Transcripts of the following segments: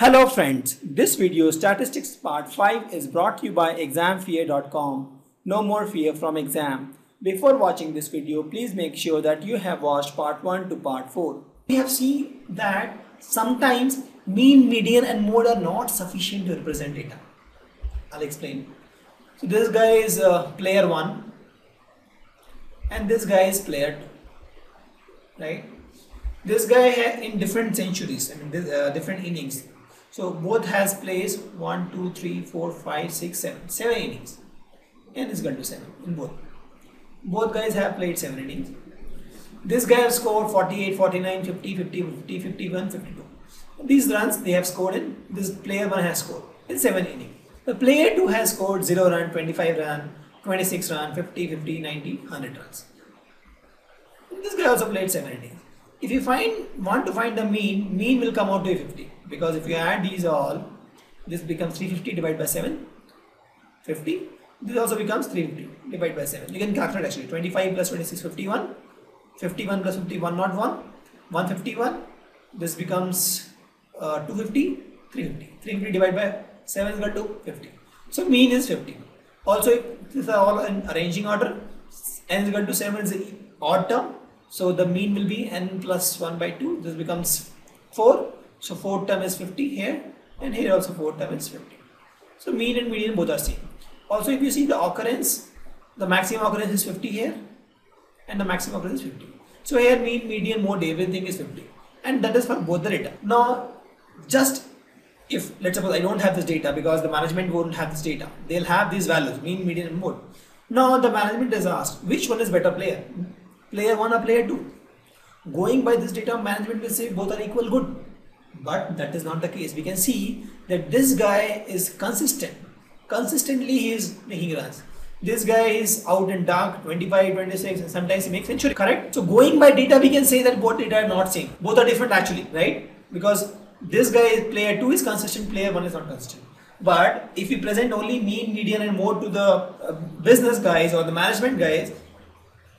Hello friends, this video statistics part 5 is brought to you by examfear.com. No more fear from exam. Before watching this video, please make sure that you have watched part 1 to part 4. We have seen that sometimes mean, median and mode are not sufficient to represent data. I'll explain. So this guy is uh, player 1 and this guy is player 2. Right? This guy in different centuries, I mean this, uh, different innings so both has plays 1, 2, 3, 4, 5, 6, 7. 7 innings. And is going to 7 in both. Both guys have played 7 innings. This guy has scored 48, 49, 50, 50, 50, 51, 52. These runs they have scored in, this player 1 has scored in 7 innings. The player 2 has scored 0 run, 25 run, 26 run, 50, 50, 90, 100 runs. This guy also played 7 innings. If you find want to find the mean, mean will come out to 50 because if you add these all this becomes 350 divided by 7 50 this also becomes 350 divided by 7 you can calculate actually. 25 plus 26 51 51 plus 51 not 1 151 this becomes uh, 250 350 350 divided by 7 is equal to 50 so mean is 50 also these are all in arranging order n is equal to 7 is the odd term. So the mean will be n plus 1 by 2 this becomes 4 so fourth term is 50 here and here also fourth term is 50. So mean and median both are same. Also if you see the occurrence, the maximum occurrence is 50 here and the maximum occurrence is 50. So here mean, median, mode, everything is 50 and that is for both the data. Now just if let's suppose I don't have this data because the management won't have this data, they'll have these values mean, median and mode. Now the management is asked which one is better player, player 1 or player 2. Going by this data management will say both are equal good but that is not the case. We can see that this guy is consistent. Consistently he is making runs. This guy is out in dark 25 26 and sometimes he makes century correct? So going by data we can say that both data are not same. Both are different actually right? Because this guy is player 2 is consistent player 1 is not consistent. But if we present only mean median and mode to the uh, business guys or the management guys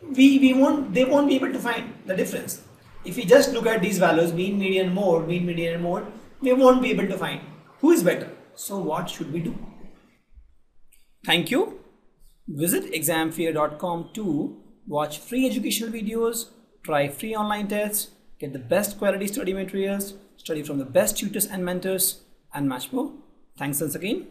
we we won't they won't be able to find the difference if we just look at these values, mean, median, mode, mean, median and mode, we won't be able to find who is better. So what should we do? Thank you. Visit examfear.com to watch free educational videos, try free online tests, get the best quality study materials, study from the best tutors and mentors, and much more. Thanks once again.